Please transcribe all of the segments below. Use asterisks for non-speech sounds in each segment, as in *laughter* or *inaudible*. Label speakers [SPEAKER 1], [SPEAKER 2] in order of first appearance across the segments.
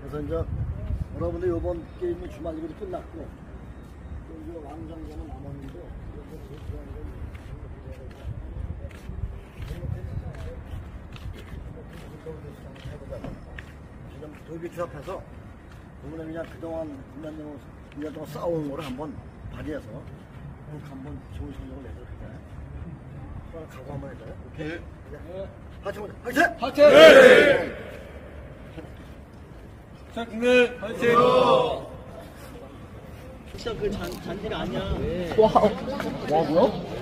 [SPEAKER 1] 그래서 이제 여러분들 이번 게임이 주말 리그도 끝났고 또 이제 왕정전은 남았는데 지금 돌비추 앞에서 이번에 그냥 그동안 몇년 동안 1년 동안 싸운 거를 한번 발휘해서 꼭 한번 좋은 성적을 내도록 할까요? 그럼 각오 한번 해줘요. 오케이? 네. 같이 보자. 화 이팅!
[SPEAKER 2] 화이팅! 네! 화이팅!
[SPEAKER 3] 진짜 그 잔, 잔디가 아니야.
[SPEAKER 1] 와, 뭐야?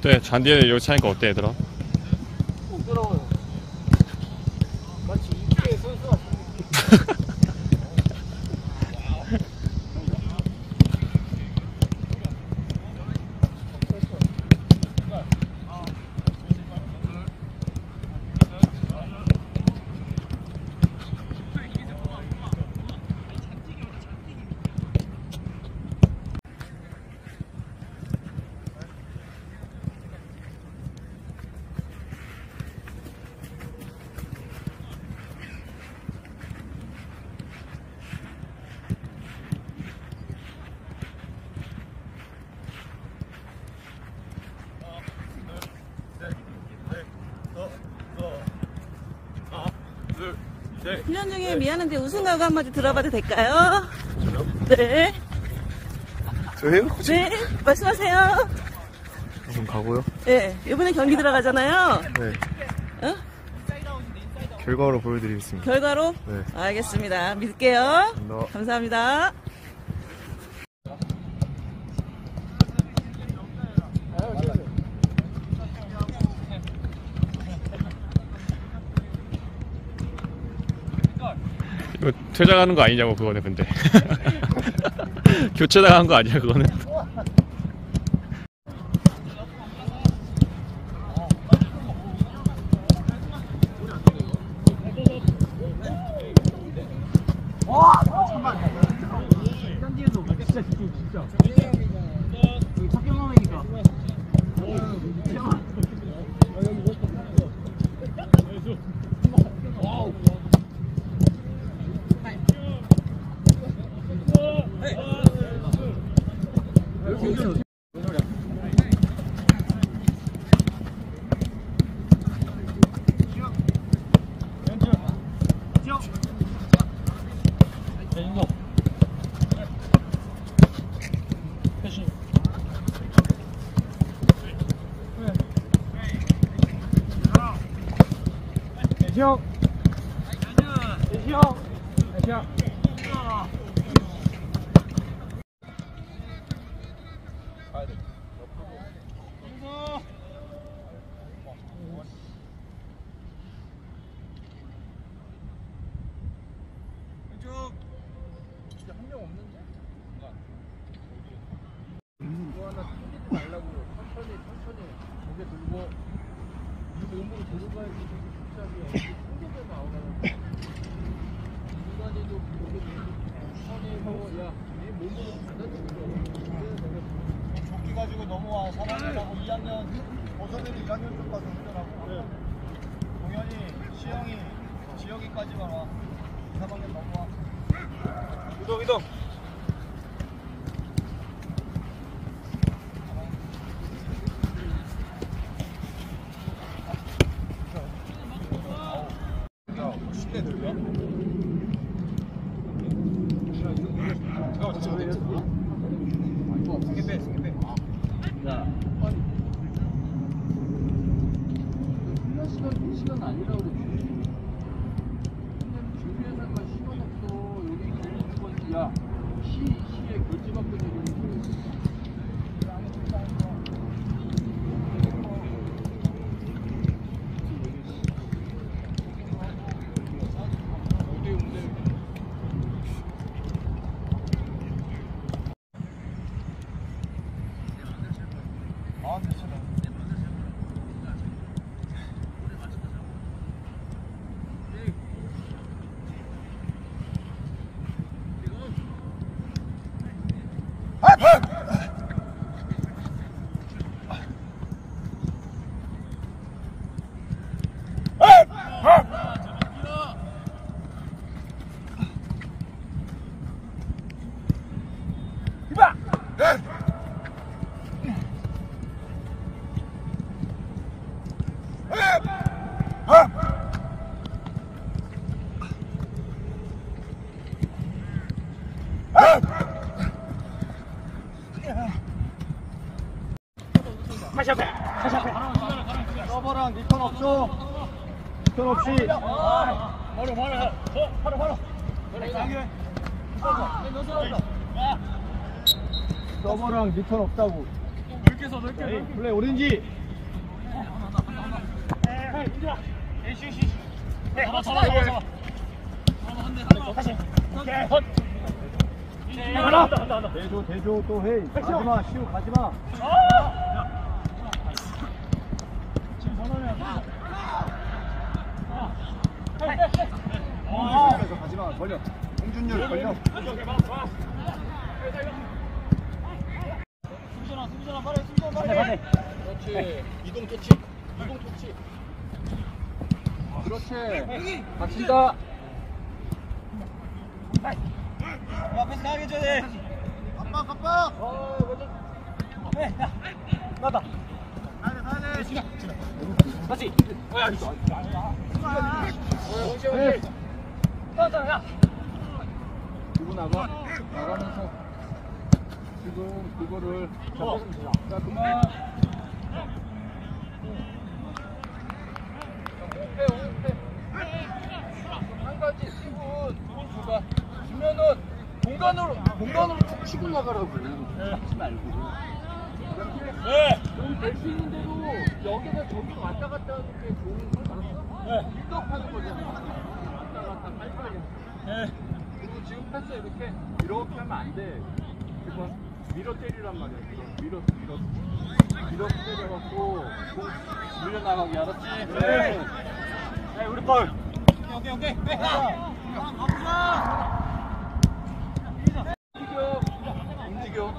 [SPEAKER 4] 어때? 잔디에 여기 차니까 어때 얘들아?
[SPEAKER 3] 부끄러워요. 네.
[SPEAKER 5] 1년 중에 네. 미안한데 우승하고 한마디 들어봐도 될까요? 저요? 네.
[SPEAKER 2] 저요?
[SPEAKER 5] 네. 말씀하세요.
[SPEAKER 2] 우승 가고요?
[SPEAKER 5] 네. 이번에 경기 들어가잖아요.
[SPEAKER 2] 네.
[SPEAKER 5] 어?
[SPEAKER 2] 결과로 보여드리겠습니다.
[SPEAKER 5] 결과로?
[SPEAKER 2] 네.
[SPEAKER 5] 알겠습니다. 믿을게요.
[SPEAKER 2] 감사합니다.
[SPEAKER 5] 감사합니다.
[SPEAKER 4] 퇴장하는 거 아니냐고 그거는 근데 *laughs* 교체 당한 거 아니야 그거는?
[SPEAKER 3] 첫 경험이니까.
[SPEAKER 6] 이거 하
[SPEAKER 1] 4학년하고 2학년 고소대도 2학년 쪽 가서 훈련하고 네. 동현이, 시영이, 지영이까지만 와 2, 3학년 넘어와
[SPEAKER 3] 이동 이동 어, 저기
[SPEAKER 6] 시간 시간 아니라 그랬지. 준비해서 할 시간 없어. 여기 결제 두번 야, 시 시에 결제 받고 내리는 거.
[SPEAKER 1] 아 서버랑 없이. 바로 바로 바로 바로 서버랑 리턴 없다고. 넓게 서 넓게. 플레이 오렌지 대조 대조 또 해. 가지마 시우 가지마. 그래서 가지마 걸려. 홍준율 걸려.
[SPEAKER 6] 그렇지. 이동 터치. 이동 터치. 그렇지. 다친다.
[SPEAKER 3] 앞에서 나가게 줘야 돼.
[SPEAKER 1] 아빠 아빠.
[SPEAKER 3] 나다. 다시.
[SPEAKER 6] 네. 두고 나가. 나가면서 지금 그거를 자 그만. 호흡해 호흡해. 한 가지 수분 두분 줘봐. 주면은 공간으로 공간으로 툭 치고 나가라고. 하지 말고.
[SPEAKER 3] 네.
[SPEAKER 6] 여기 될수 있는 대로 여기가 저기로 왔다 갔다 하는 게 좋은 거 알았어?
[SPEAKER 3] 네.
[SPEAKER 6] 삐걱하는 거잖아. 왔다 갔다 빨리빨리.
[SPEAKER 3] 네.
[SPEAKER 6] 그리고 지금 패스 이렇게 이렇게 하면 안 돼. 그건 밀어 때리란 말이야. 밀어 밀어 밀어 밀어 때려갖고 공 밀려 나가게 알았지?
[SPEAKER 3] 네. 네, 우리 볼. 오케이, 오케이, 오케이.
[SPEAKER 6] 움직여 움직여.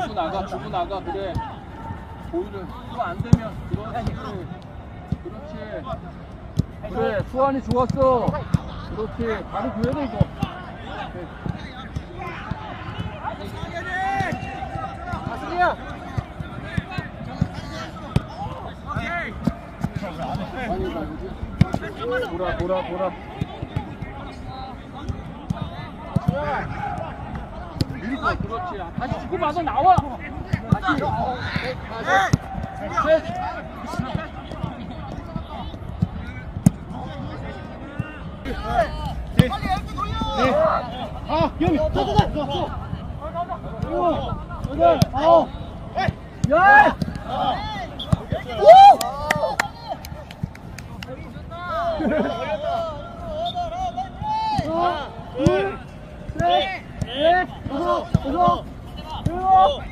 [SPEAKER 6] 주고 나가 주고 나가 그래. 보이는. 또안 되면 그렇지 그렇지. 그래 수환이 좋았어. 그렇지. 바로 줘야 돼 이거 보라 보라 보라 그렇지 다시 주고 받아 나와 다시 셋 아, 여기. 자, 자, 자. 좋았어. 일곱, 여덟, 아홉, 열. 오! 하나, 둘, 셋, 넷, 다섯, 여섯, 일곱,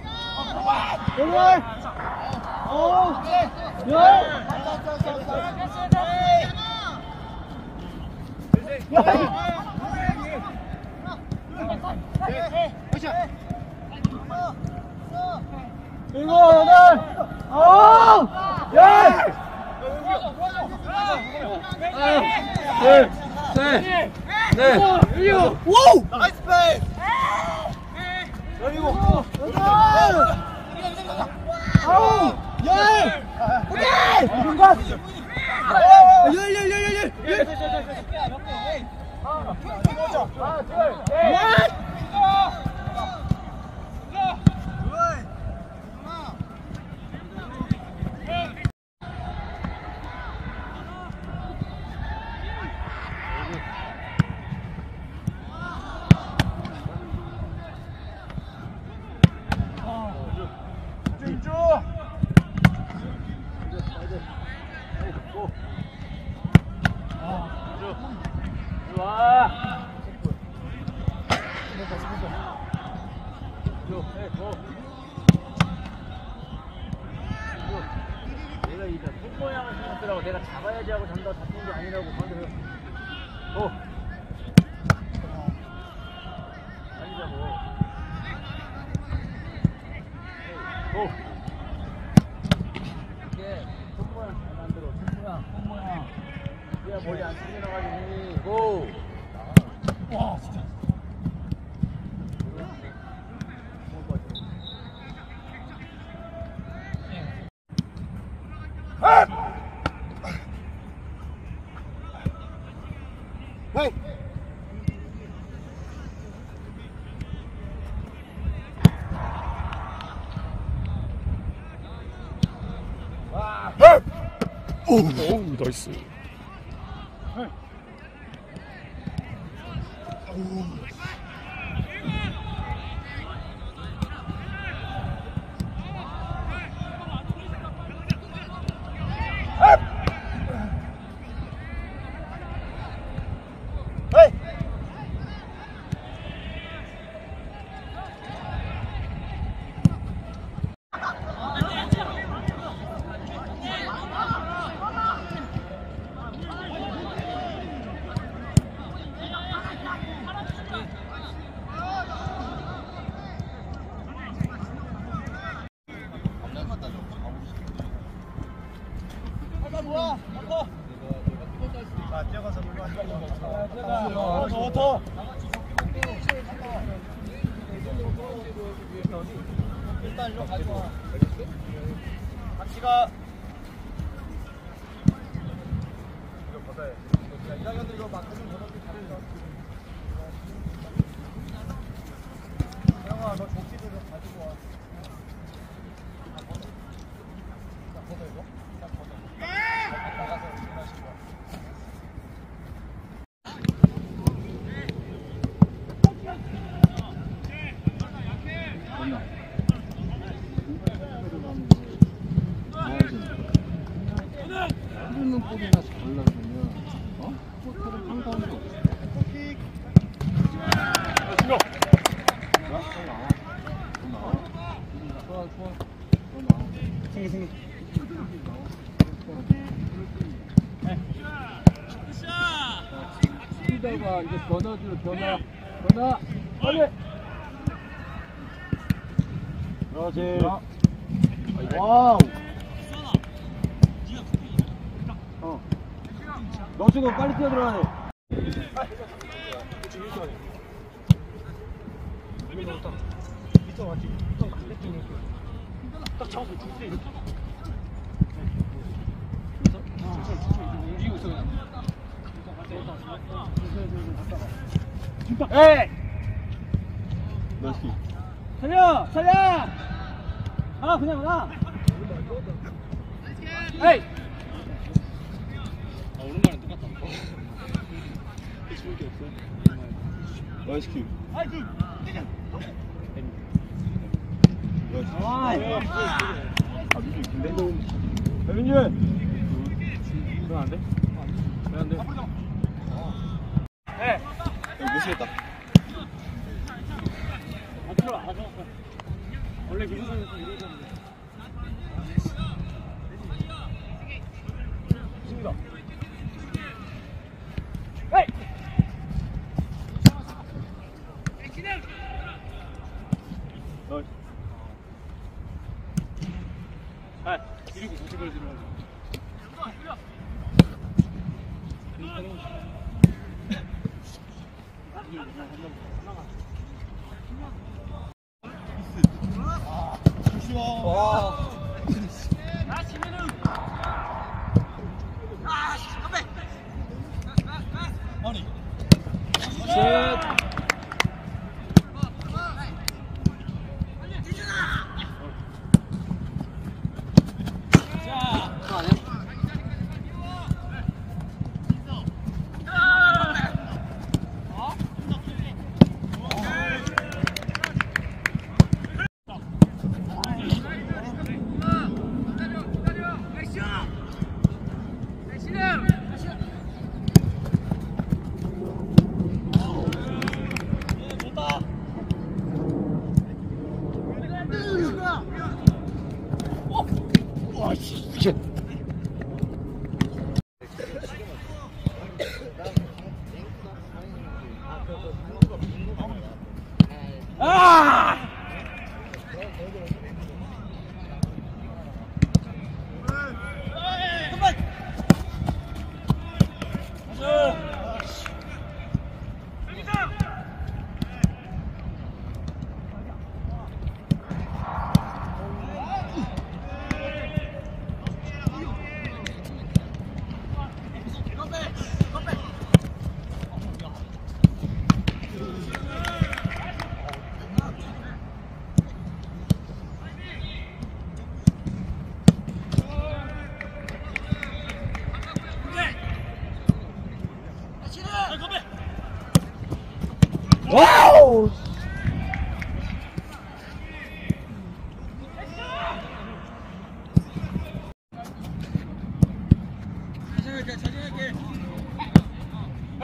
[SPEAKER 6] 여덟, 아홉, 열. 야! 셋, 셋, 넷, 일곱, 오! 나이스 페이스! 열일곱, 여덟, 아홉, 열! 오케이! 중간! 열, 열, 열, 열, 열! 열! 하나, 둘, 셋! 좋아. 내가 이제 손 모양을 생각하더라고. 내가 잡아야지 하고 잡다 잡힌 게 아니라고. 어 빨리 잡어 오 이게 손 모양 잘 만들어 손 모양 손 모양 그래야 머리 안 튕겨나가지고 고 와, 진짜.
[SPEAKER 3] 헤이!
[SPEAKER 4] 오, 나이스.
[SPEAKER 3] 헤이! 더. 일단 일로 가져와. 같이 가. 이거 벗어야 돼. 야, 1학년들 이거 마크 좀 벗어도 잘해줘. 형아, 너 조끼도 좀 가지고 와. 아, 벗어. 자, 벗어 이거. 딱 벗어. 나가서 일하실 거야.
[SPEAKER 7] 어? 뛰다가 이제 변화줄 변화, 변화, 빨리.
[SPEAKER 3] 그렇지.
[SPEAKER 7] 와우. 너 지금 빨리 뛰어 들어가야 돼. 에이! 살려! 살려! 아, 그냥 가! 에이!
[SPEAKER 3] 나이스 큐.
[SPEAKER 7] 아,
[SPEAKER 3] 아, 민준 김대동.
[SPEAKER 7] 배민준! 그럼 안 돼? 왜안 돼? 에!
[SPEAKER 3] 미치겠다.
[SPEAKER 7] 앞으로 안 하죠. 원래 미국에서 이러잖아요. 좋습니다. 에이!
[SPEAKER 3] 나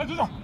[SPEAKER 3] 여기 그